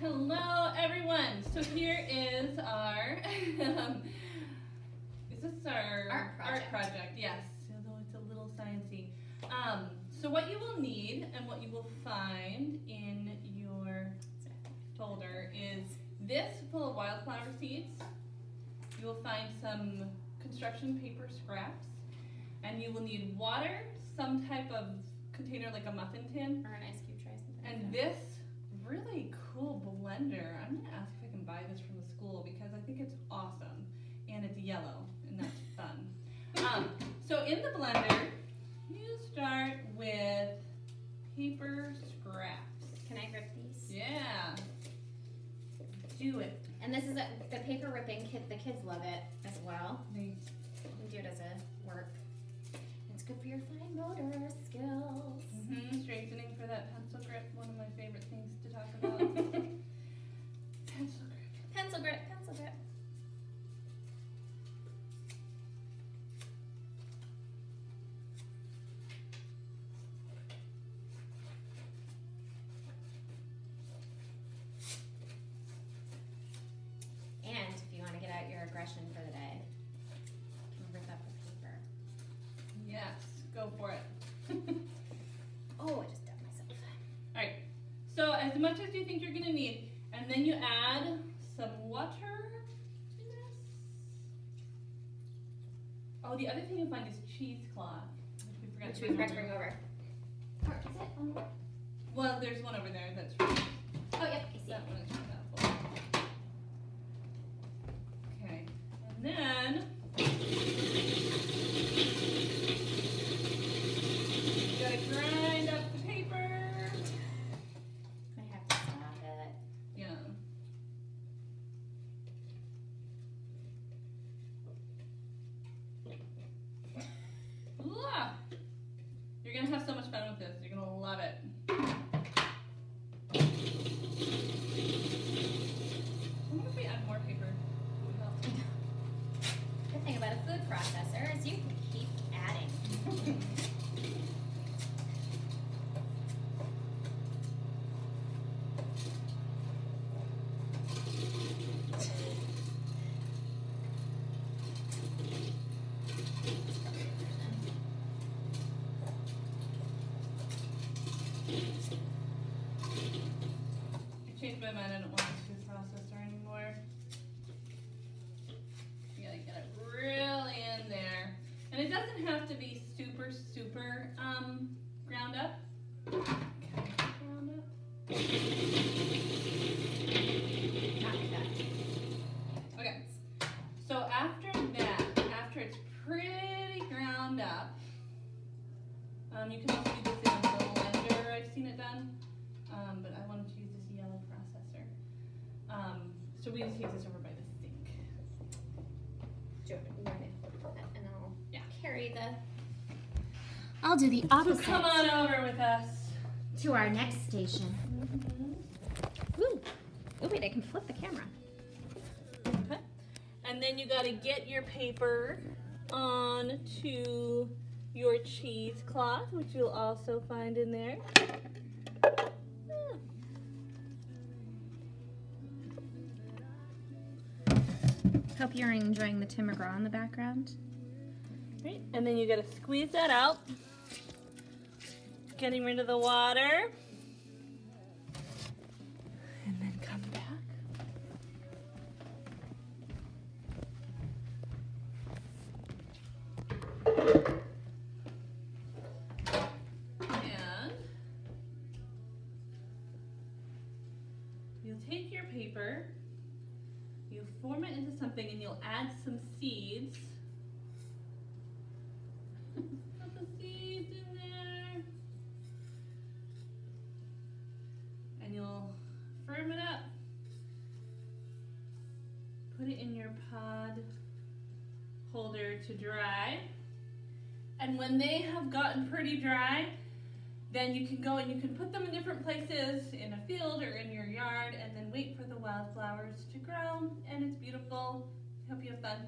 Hello, everyone. So here is our, um, is this our Art project. project? Yes, although it's a little sciencey. Um, so what you will need and what you will find in your folder is this full of wildflower seeds. You will find some construction paper scraps, and you will need water, some type of container like a muffin tin, Or an ice cube tray. something like and that. this really cool blender, I'm gonna ask if I can buy this from the school because I think it's awesome. And it's yellow, and that's fun. Um, so in the blender, you start with paper scraps. Can I rip these? Yeah. Do it. And this is a, the paper ripping kit. The kids love it as well. They- do it as a work. It's good for your fine motor skills. mhm, Strengthening for that pencil grip, one of my favorite things to talk about. pencil grip. Pencil grip, pencil grip. Much as you think you're gonna need, and then you add some water to this. Oh, the other thing you'll find is cheesecloth, which we forgot Which to we bring forgot to over. bring over. Or is it on the- Well, there's one over there that's for Oh, yep, I see that one is for that folder. Okay, and then you gotta grind up the paper. I have to stop it. Yeah. Ugh. You're gonna have so much fun with this. You're gonna love it. I wonder if we add more paper. Would help. Good thing about a food processor is you can keep adding. I changed my mind. I don't want a food processor anymore. You gotta get it really in there. And it doesn't have to be super, super um, ground up. Okay, ground up. So we just take this over by the sink. Do you want me to flip that and I'll Yeah. carry the. I'll do the So opposite come on over with us. to our next station. Mm-hmm. Ooh. Ooh, wait, I can flip the camera. Okay. And then you got to get your paper onto your cheesecloth, which you'll also find in there. Hope you're enjoying the Tim McGraw in the background. Right, and then you gotta squeeze that out. Getting rid of the water. And then come back. And you'll take your paper, you form it into something, and you'll add some seeds. Put the seeds in there. And you'll firm it up. Put it in your pod holder to dry. And when they have gotten pretty dry, then you can go and you can put them in different places in a field or in your yard and then wait for the wildflowers to grow and it's beautiful. Hope you have fun.